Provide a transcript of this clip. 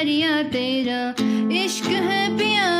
नज़रिया तेरा इश्क है प्यार।